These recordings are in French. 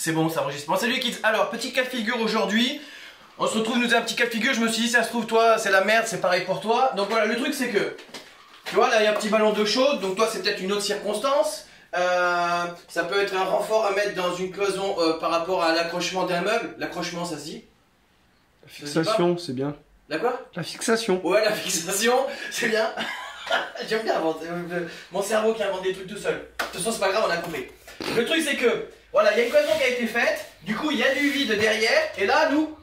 C'est bon, ça enregistre. Bon, salut les kids. Alors, petit cas de figure aujourd'hui. On se retrouve, nous un petit cas de figure. Je me suis dit, ça se trouve, toi, c'est la merde, c'est pareil pour toi. Donc voilà, le truc, c'est que, tu vois, là, il y a un petit ballon d'eau chaude. Donc toi, c'est peut-être une autre circonstance. Euh, ça peut être un renfort à mettre dans une cloison euh, par rapport à l'accrochement d'un meuble. L'accrochement, ça se dit? La fixation, c'est bien. La quoi? La fixation. Ouais, la fixation, c'est bien. J'aime bien inventer. euh, Mon cerveau qui invente des trucs tout seul. De toute façon, c'est pas grave, on a compris. Le truc, c'est que, voilà, il y a une cloison qui a été faite. Du coup, il y a du vide derrière. Et là, nous,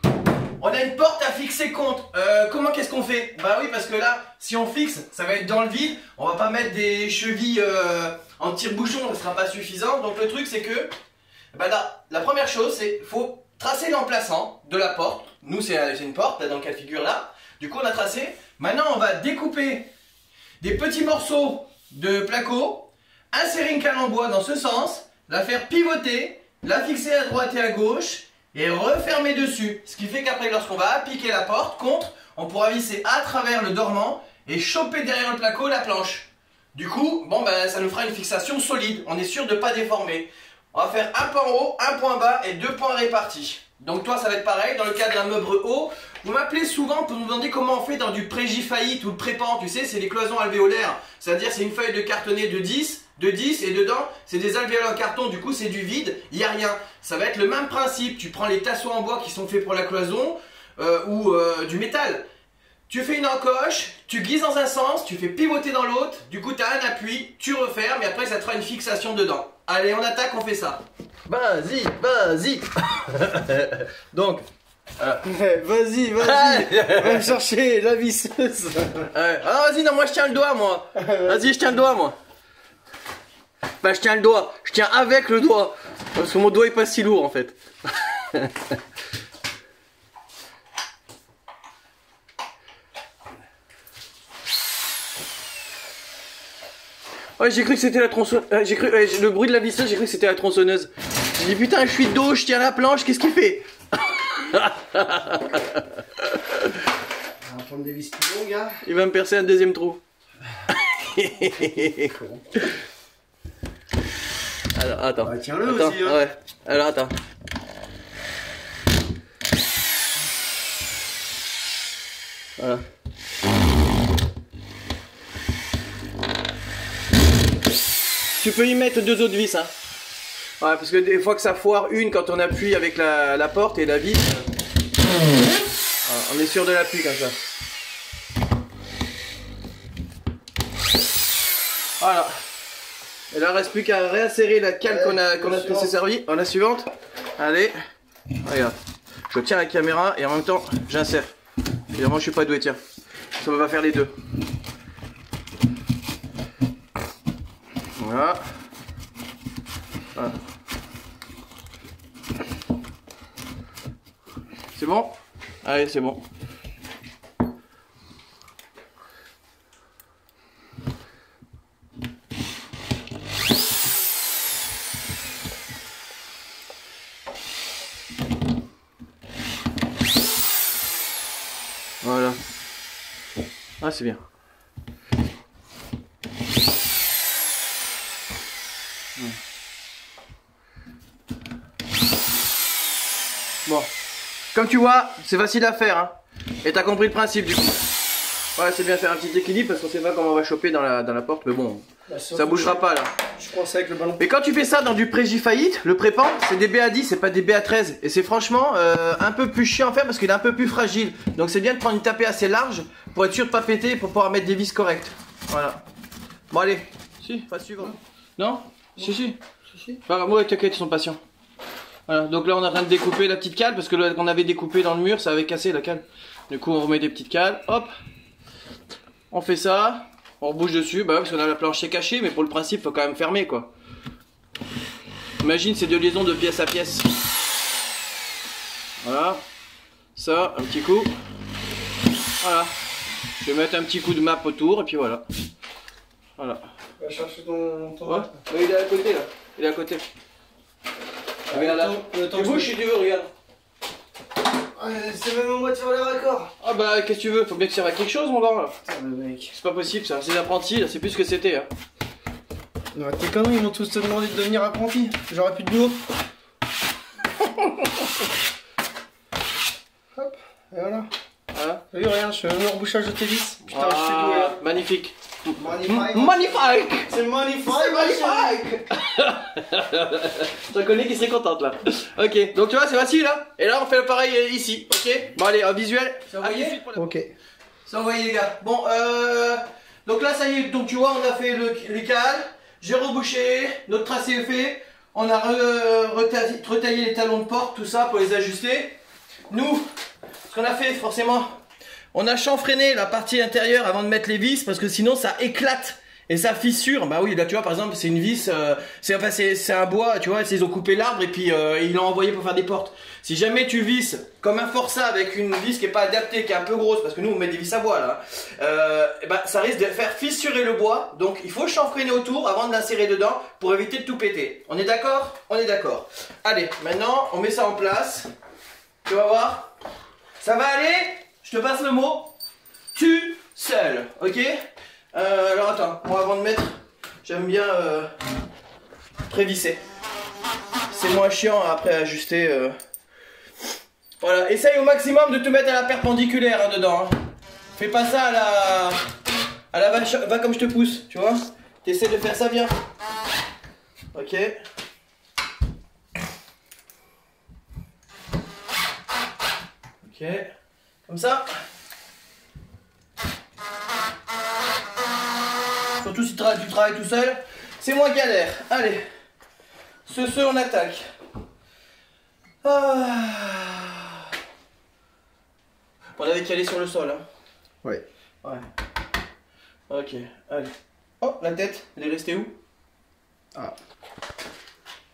on a une porte à fixer contre. Euh, comment qu'est-ce qu'on fait? Bah oui, parce que là, si on fixe, ça va être dans le vide. On va pas mettre des chevilles euh, en tire-bouchon, ça sera pas suffisant. Donc le truc, c'est que, bah là, la première chose, c'est faut tracer l'emplaçant de la porte. Nous, c'est c'est une porte, là, dans le cas de figure là. Du coup, on a tracé. Maintenant, on va découper des petits morceaux de placo, insérer une cale en bois dans ce sens, la faire pivoter, la fixer à droite et à gauche et refermer dessus. Ce qui fait qu'après, lorsqu'on va appliquer la porte contre, on pourra visser à travers le dormant et choper derrière le placo la planche. Du coup, bon ben ça nous fera une fixation solide. On est sûr de ne pas déformer. On va faire un point haut, un point bas et deux points répartis. Donc toi ça va être pareil, dans le cas d'un meuble haut, vous m'appelez souvent pour nous demander comment on fait dans du pré-faillite ou le prépan, tu sais, c'est des cloisons alvéolaires. C'est-à-dire c'est une feuille de cartonné de 10, de 10 et dedans c'est des alvéoles en carton, du coup c'est du vide, il n'y a rien. Ça va être le même principe, tu prends les tasseaux en bois qui sont faits pour la cloison euh, ou euh, du métal. Tu fais une encoche, tu glisses dans un sens, tu fais pivoter dans l'autre, du coup tu as un appui, tu refermes et après ça te fera une fixation dedans. Allez, on attaque, on fait ça. Vas-y, vas-y. Donc, vas-y, vas-y, va me chercher la visseuse. euh, ah vas-y, non, moi je tiens le doigt, moi. Vas-y, je tiens le doigt, moi. Bah, je tiens le doigt, je tiens avec le doigt. Parce que mon doigt est pas si lourd en fait. Ouais, j'ai cru que c'était la tronçonneuse. j'ai cru, ouais, le bruit de la visseuse, j'ai cru que c'était la tronçonneuse. J'ai dit putain, je suis dos, je tiens la planche, qu'est-ce qu'il fait? On va prendre des vis plus longues, hein. Il va me percer un deuxième trou. Alors, attends. Bah, tiens-le Attends, aussi, hein. Ouais. Alors, attends. Voilà. Tu peux y mettre deux autres vis, hein. Ouais, parce que des fois que ça foire une quand on appuie avec la, la porte et la vis. euh, on est sûr de l'appui comme ça. Voilà. Et là, il reste plus qu'à réinsérer la cale qu'on a, qu'on a s'est servi. Oh, la suivante. Allez. Regarde. Je tiens la caméra et en même temps, j'insère. Évidemment, je suis pas doué, tiens. Ça va faire les deux. C'est bon? Allez, c'est bon. Voilà. Ah, c'est bien. Comme tu vois, c'est facile à faire. Hein. Et t'as compris le principe du coup. Ouais, c'est bien de faire un petit équilibre parce qu'on sait pas comment on va choper dans la, dans la porte, mais bon, Bah, ça bougera pas là. Je pense avec le ballon. Mais quand tu fais ça dans du faillite, le prépan, c'est des BA10, c'est pas des BA13. Et c'est franchement euh, un peu plus chiant à faire parce qu'il est un peu plus fragile. Donc c'est bien de prendre une tapée assez large pour être sûr de pas péter et pour pouvoir mettre des vis correctes. Voilà. Bon allez. Si, pas suivant. Non Si, si. Si, si. Pas grave, ouais, t'inquiète, ils sont patients. Voilà, donc là on est en train de découper la petite cale parce que là, qu'on avait découpé dans le mur, ça avait cassé la cale. Du coup on remet des petites cales, hop. On fait ça, on bouge dessus, bah parce qu'on a la planche est cachée, mais pour le principe faut quand même fermer quoi. Imagine ces deux liaisons de pièce à pièce. Voilà. Ça, un petit coup. Voilà. Je vais mettre un petit coup de map autour et puis voilà. Voilà. Va chercher ton. ton Ouais. Mais il est à côté là. Il est à côté. Regarde là. Tu bouges je- si tu veux, regarde. C'est même en voiture les raccords. Ah bah qu'est-ce que tu veux, faut bien que ça serve à quelque chose mon gars là. Putain, le mec. C'est pas possible ça, c'est des apprentis là, c'est plus ce que c'était. Hein. Non, tes conneries, ils m'ont tous demandé de devenir apprenti. J'aurais plus de boulot. Hop, et voilà. Voilà. T'as vu, regarde, je fais un rebouchage de tes vis. Putain, je suis doué là. magnifique. Magnifique. Magnifique C'est magnifique. C'est magnifique Je connais qui serait contente là. Ok, donc tu vois, c'est facile là. Et là, on fait le pareil euh, ici. Ok Bon, allez, un visuel. C'est envoyé Ok. C'est envoyé, les gars. Bon, euh. Donc là, ça y est, donc tu vois, on a fait le, les cales. J'ai rebouché. Notre tracé est fait. On a re- retaillé, retaillé les talons de porte, tout ça pour les ajuster. Nous, ce qu'on a fait, forcément, on a chanfreiné la partie intérieure avant de mettre les vis parce que sinon ça éclate et ça fissure. Bah oui, là tu vois par exemple c'est une vis, euh, c'est enfin c'est un bois, tu vois, ils ont coupé l'arbre et puis euh, ils l'ont envoyé pour faire des portes. Si jamais tu visses comme un forçat avec une vis qui est pas adaptée, qui est un peu grosse, parce que nous on met des vis à bois là, ben ça risque de faire fissurer le bois. Donc il faut chanfreiner autour avant de l'insérer dedans pour éviter de tout péter. On est d'accord? On est d'accord. Allez, maintenant on met ça en place. Tu vas voir. Ça va aller? Je te passe le mot. Tu seul, ok? Euh, Alors attends, moi avant de mettre, j'aime bien euh, prévisser. C'est moins chiant après ajuster. euh. Voilà, essaye au maximum de te mettre à la perpendiculaire hein, dedans. hein. Fais pas ça à la. à la. Va comme je te pousse, tu vois? T'essaies de faire ça bien. Ok. Ok. Comme ça. Surtout si tu tra- tu travailles tout seul, c'est moins galère. Allez. Ce, ce, on attaque. Ah. On avait calé sur le sol, hein. Ouais. Ouais. Ok, allez. Oh, la tête, elle est restée où? Ah.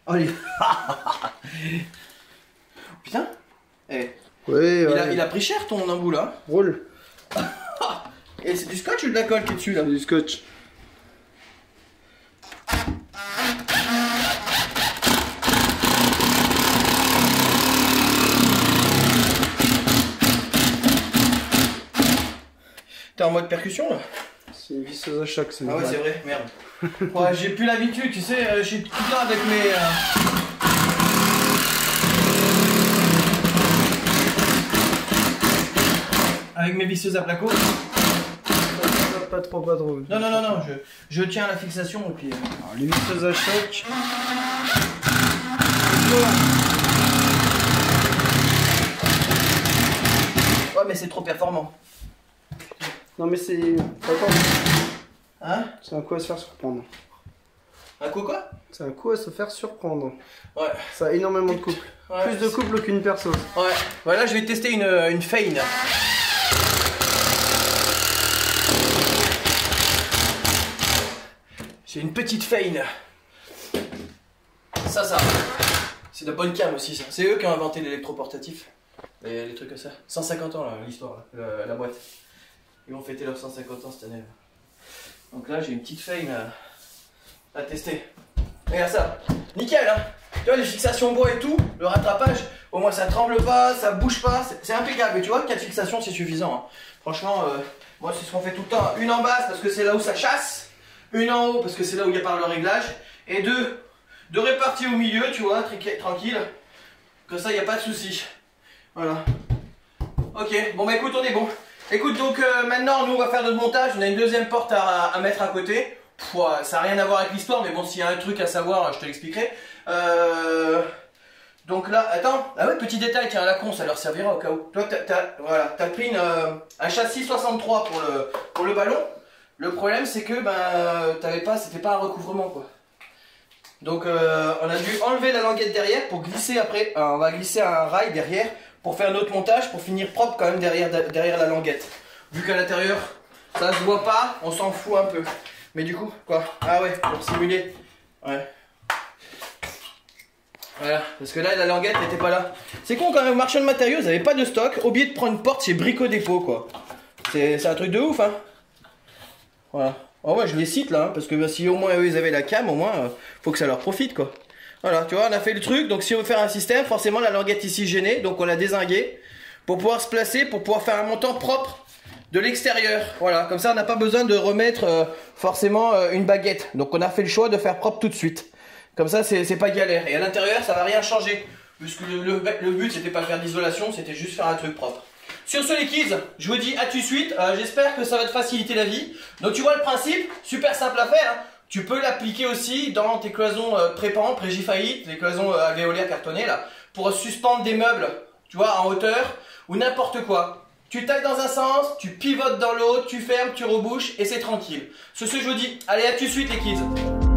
Allez. Putain. Eh, Oui, il, ouais. a, il a pris cher ton embout là. Roule. Et c'est du scotch ou de la colle qui est dessus là Du scotch. T'es en mode percussion là C'est une visseuse à choc, c'est Ah ouais, c'est vrai, merde. Ouais, j'ai plus l'habitude, tu sais, euh, je suis tout temps avec mes. euh, Avec mes visseuses à placo. Pas, pas trop, pas trop. Non, non, non, non, je, je tiens à la fixation et puis. euh, Alors, les visseuses à choc. Ouais, mais c'est trop performant. Non, mais c'est. Hein c'est un coup à se faire surprendre. Un coup quoi C'est un coup à se faire surprendre. Ouais. Ça a énormément de couple. ouais Plus de couple qu'une perceuse. Ouais. Voilà, je vais tester une, une feine. J'ai une petite feine. Ça, ça. C'est de bonne cam aussi, ça. C'est eux qui ont inventé l'électroportatif. Les, les trucs comme ça. 150 ans, l'histoire, la, boîte. Ils vont fêter leurs 150 ans cette année. Donc là, j'ai une petite feine à, à tester. Regarde ça. Nickel, hein. Tu vois, les fixations bois et tout, le rattrapage, au moins ça tremble pas, ça bouge pas, c'est- c'est impeccable. Et tu vois, 4 fixations, c'est suffisant. hein. Franchement, euh, moi, c'est ce qu'on fait tout le temps. Une en basse parce que c'est là où ça chasse, une en haut parce que c'est là où il y a pas le réglage, et deux, deux réparties au milieu, tu vois, tranquille. Comme ça, il n'y a pas de souci. Voilà. Ok, bon bah écoute, on est bon. Écoute, donc euh, maintenant, nous, on va faire notre montage. On a une deuxième porte à, mettre à côté. Pff, ça n'a rien à voir avec l'histoire, mais bon, s'il y a un truc à savoir, je te l'expliquerai. Euh, donc là, attends, ah ouais, petit détail, tiens, la con, ça leur servira au cas où. Toi, t'as, voilà, pris euh, un châssis 63 pour le, pour le ballon. Le problème, c'est que, ben, t'avais pas, c'était pas un recouvrement, quoi. Donc, euh, on a dû enlever la languette derrière pour glisser après, euh, on va glisser un rail derrière pour faire notre montage, pour finir propre quand même derrière, derrière la languette. Vu qu'à l'intérieur, ça se voit pas, on s'en fout un peu. Mais du coup, quoi? Ah ouais, pour simuler. Ouais. Voilà, parce que là, la languette n'était pas là. C'est con quand même, marchand de matériaux, ils avaient pas de stock. Oublié de prendre une porte chez Brico Dépôt, quoi. C'est un truc de ouf, hein. Voilà. Oh je les cite là, hein, parce que bah, si au moins eux ils avaient la cam, au moins, euh, faut que ça leur profite, quoi. Voilà, tu vois, on a fait le truc, donc si on veut faire un système, forcément la languette ici gênée, donc on l'a dézinguée pour pouvoir se placer, pour pouvoir faire un montant propre de l'extérieur. Voilà, comme ça on n'a pas besoin de remettre euh, forcément euh, une baguette. Donc on a fait le choix de faire propre tout de suite. Comme ça c'est pas galère. Et à l'intérieur ça va rien changer. puisque le, le- le but c'était pas faire d'isolation, c'était juste faire un truc propre. Sur ce les kids, je vous dis à tout de suite, Euh, j'espère que ça va te faciliter la vie. Donc tu vois le principe, super simple à faire, hein. tu peux l'appliquer aussi dans tes cloisons euh, pré-pans, pré-J-faillite, les cloisons euh, alvéolaires cartonnées là, pour suspendre des meubles, tu vois, en hauteur, ou n'importe quoi. Tu tailles dans un sens, tu pivotes dans l'autre, tu fermes, tu rebouches, et c'est tranquille. Sur ce je vous dis, allez à tout de suite les kids